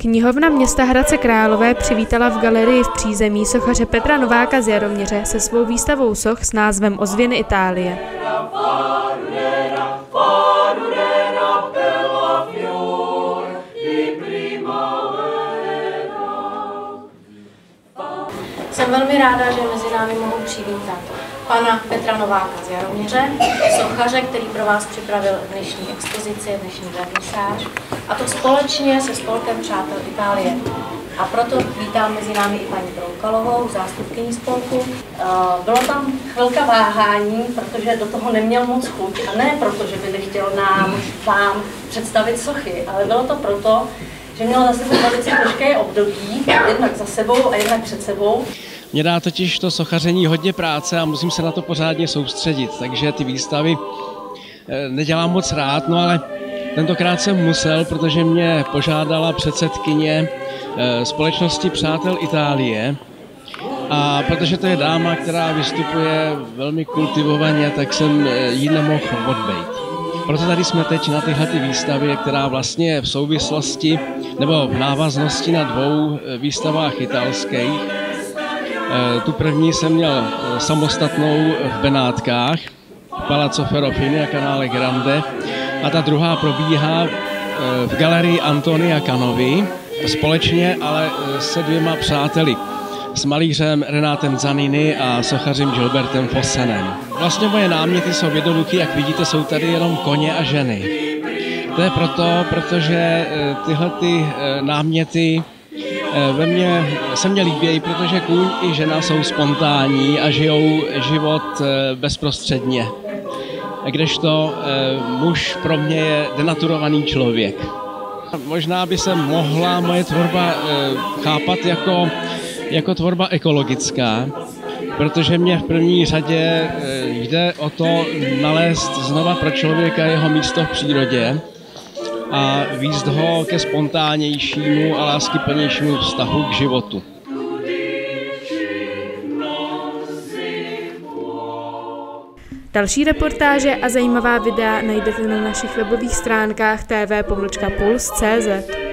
Knihovna města Hradce Králové přivítala v galerii v přízemí sochaře Petra Nováka z Jaroměře se svou výstavou soch s názvem Ozvěny Itálie. Jsem velmi ráda, že mezi námi mohu přivítat pana Petra Nováka z Jaroměře, sochaře, který pro vás připravil dnešní expozici, dnešní vernisáž, a to společně se Spolkem Přátel Itálie. A proto vítám mezi námi i paní Broukalovou, zástupkyní spolku. Eh, bylo tam chvilka váhání, protože do toho neměl moc chuť. A ne proto, že by nechtěl nám, vám představit sochy, ale bylo to proto, že měl za sebou velice těžké období, jednak za sebou a jednak před sebou. Mě dá totiž to sochaření hodně práce a musím se na to pořádně soustředit, takže ty výstavy eh, nedělám moc rád, no ale tentokrát jsem musel, protože mě požádala předsedkyně eh, společnosti Přátel Itálie a protože to je dáma, která vystupuje velmi kultivovaně, tak jsem eh, ji nemohl odbejt. Proto tady jsme teď na tyhle ty výstavě, která vlastně v souvislosti nebo v návaznosti na dvou výstavách italských tu první jsem měl eh, samostatnou v Benátkách, Palazzo Ferrofini a kanále Grande. A ta druhá probíhá eh, v galerii Antonia Canovi, společně ale se dvěma přáteli s malířem Renátem Zanini a sochařem Gilbertem Fossenem. Vlastně moje náměty jsou jednoduché, jak vidíte, jsou tady jenom koně a ženy. To je proto, protože tyhle ty náměty Eh, ve mně se mně líbí, protože kůň i žena jsou spontánní a žijou život eh, bezprostředně. Kdežto eh, muž pro mě je denaturovaný člověk. Možná by se mohla moje tvorba chápat jako, jako tvorba ekologická, protože mě v první řadě jde o to nalézt znova pro člověka jeho místo v přírodě a víc ho ke spontánnějšímu a láskyplnějšímu vztahu k životu. Další reportáže a zajímavá videa najdete na našich webových stránkách tv.puls.cz.